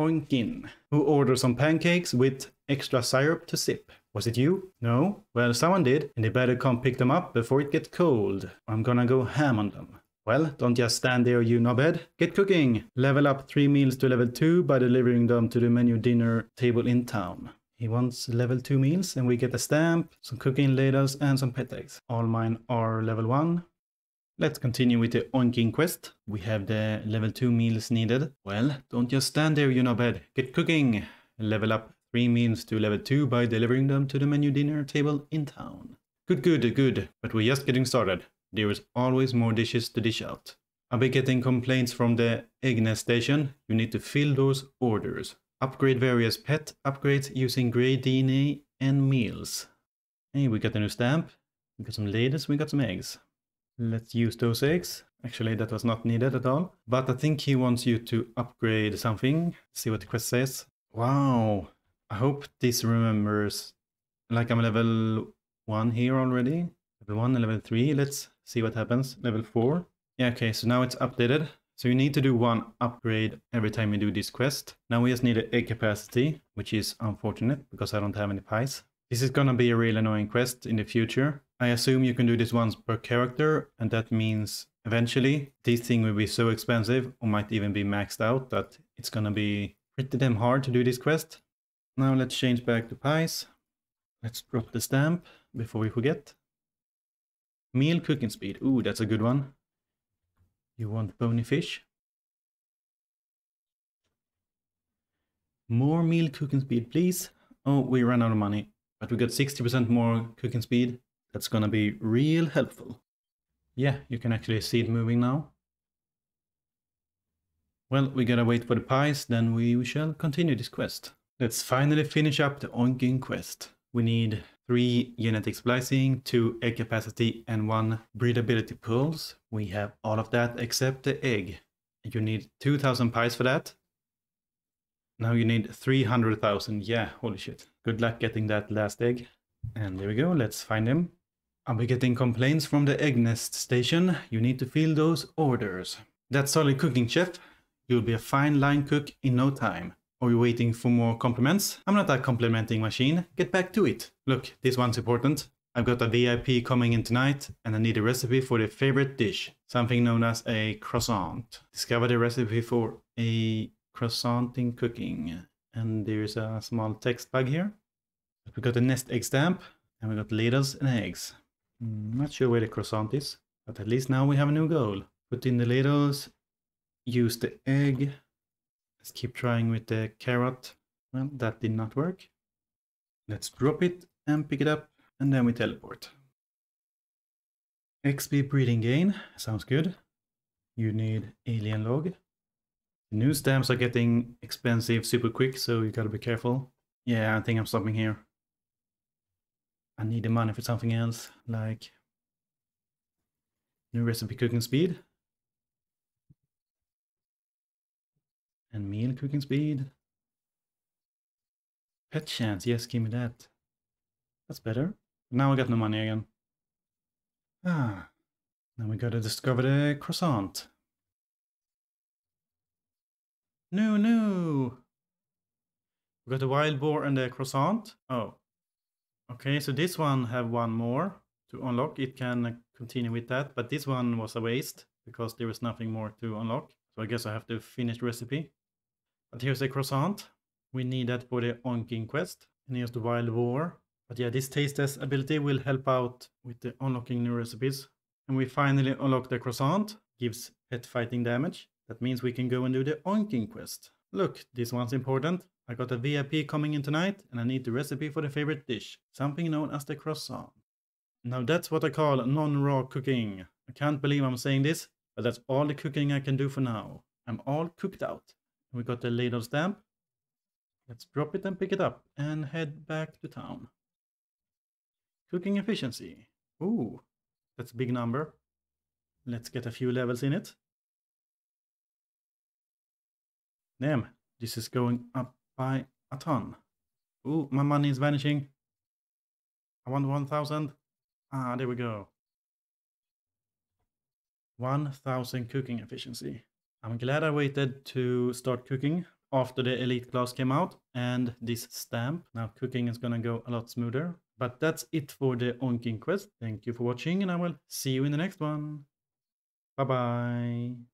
Oinkin, who ordered some pancakes with extra syrup to sip. Was it you? No? Well, someone did, and they better come pick them up before it gets cold. I'm gonna go ham on them. Well, don't just stand there, you knobhead. Get cooking! Level up three meals to level 2 by delivering them to the menu dinner table in town. He wants level 2 meals, and we get a stamp, some cooking ladles, and some pet eggs. All mine are level 1. Let's continue with the Oinkin quest. We have the level 2 meals needed. Well, don't just stand there, you knobhead. Get cooking! Level up three meals to level 2 by delivering them to the menu dinner table in town. Good, good, good. But we're just getting started. There is always more dishes to dish out. I'll be getting complaints from the Eggnest station. You need to fill those orders. Upgrade various pet upgrades using grey DNA and meals. Hey, we got a new stamp. We got some ladies, we got some eggs. Let's use those eggs. Actually, that was not needed at all. But I think he wants you to upgrade something. see what the quest says. Wow. I hope this remembers. Like I'm level 1 here already. Level 1 and level 3. Let's see what happens. Level 4. Yeah, okay, so now it's updated. So you need to do one upgrade every time you do this quest. Now we just need egg capacity, which is unfortunate because I don't have any pies. This is gonna be a real annoying quest in the future. I assume you can do this once per character, and that means eventually this thing will be so expensive or might even be maxed out that it's gonna be pretty damn hard to do this quest. Now let's change back to pies. Let's drop the stamp before we forget. Meal cooking speed. Ooh, that's a good one. You want bony fish? More meal cooking speed, please. Oh, we ran out of money, but we got 60% more cooking speed. That's gonna be real helpful. Yeah, you can actually see it moving now. Well, we gotta wait for the pies, then we shall continue this quest. Let's finally finish up the Oinkin quest. We need three genetic splicing, two egg capacity, and one breedability pools. We have all of that except the egg. You need 2000 pies for that. Now you need 300,000. Yeah, holy shit. Good luck getting that last egg. And there we go, let's find him. I'll be getting complaints from the egg nest station. You need to fill those orders. That's solid cooking, chef. You'll be a fine line cook in no time. Are you waiting for more compliments? I'm not a complimenting machine. Get back to it. Look, this one's important. I've got a VIP coming in tonight and I need a recipe for their favorite dish, something known as a croissant. Discover the recipe for a croissant in cooking. And there's a small text bug here. We've got a nest egg stamp and we've got ladles and eggs. Hmm, not sure where the croissant is, but at least now we have a new goal. Put in the ladles, use the egg, Let's keep trying with the carrot. Well, that did not work. Let's drop it and pick it up, and then we teleport. XP breeding gain, sounds good. You need alien log. The new stamps are getting expensive super quick, so you gotta be careful. Yeah, I think I'm stopping here. I need the money for something else, like new recipe cooking speed. And meal cooking speed. Pet chance, yes, give me that. That's better. Now I got no money again. Ah, now we gotta discover the croissant. No, no. We got the wild boar and the croissant. Oh. Okay, so this one have one more to unlock. It can continue with that, but this one was a waste because there was nothing more to unlock. So I guess I have to finish the recipe. But here's the croissant. We need that for the Oinkin quest. And here's the Wild Boar. But yeah, this taste test ability will help out with the unlocking new recipes. And we finally unlock the croissant. Gives pet fighting damage. That means we can go and do the Oinkin quest. Look, this one's important. I got a VIP coming in tonight and I need the recipe for the favorite dish. Something known as the croissant. Now that's what I call non-raw cooking. I can't believe I'm saying this, but that's all the cooking I can do for now. I'm all cooked out. We got the ladle stamp. Let's drop it and pick it up and head back to town. Cooking efficiency. Ooh, that's a big number. Let's get a few levels in it. Damn, this is going up by a ton. Ooh, my money is vanishing. I want 1000. Ah, there we go. 1000 cooking efficiency. I'm glad I waited to start cooking after the elite class came out and this stamp. Now cooking is gonna go a lot smoother. But that's it for the Oinkin quest. Thank you for watching and I will see you in the next one. Bye bye.